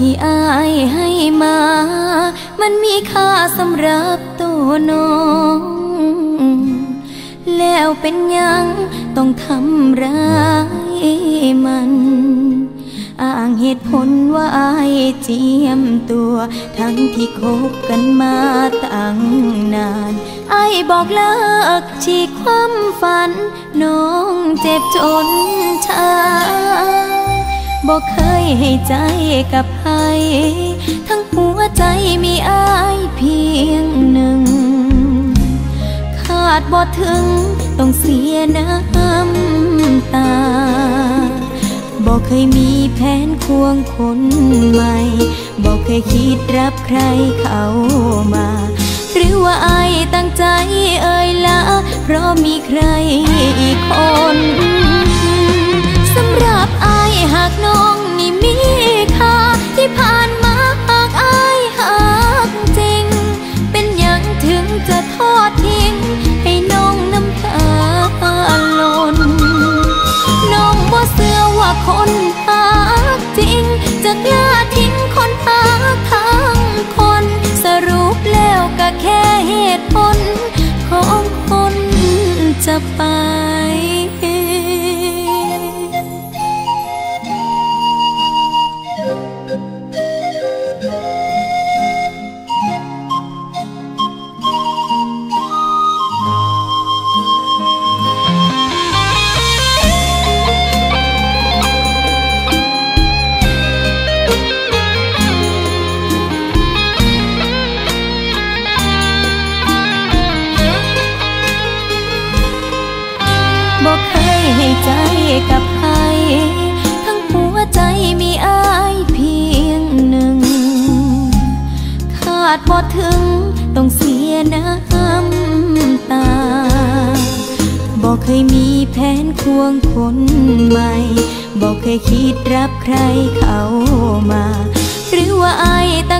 ที่อายให้มา มันมีค่าสำหรับตัวน้อง แล้วเป็นยังต้องทำร้ายมัน อ้างเหตุผลว่าอายเจียมตัว ทั้งที่คบกันมาตั้งนานอายบอกเลิกฉีกความฝัน น้องเจ็บจนชา บอกเคยให้ใจกับใครทั้งหัวใจมีอายเพียงหนึ่ง ขาดบ่ถึงต้องเสียน้ำตา บอกเคยมีแผนควงคนใหม่ บอกเคยคิดรับใครเข้ามา หรือว่าอายตั้งใจเอ่ยละ เพราะมีใคร จะ ให้ใจกับใคร ทั้งหัวใจมีอายเพียงหนึ่งขาดบ่ถึงต้องเสียน้ำตา บอกเคยมีแผนควงคนใหม่ บอกเคยคิดรับใครเข้ามา หรือว่าอายตั้ง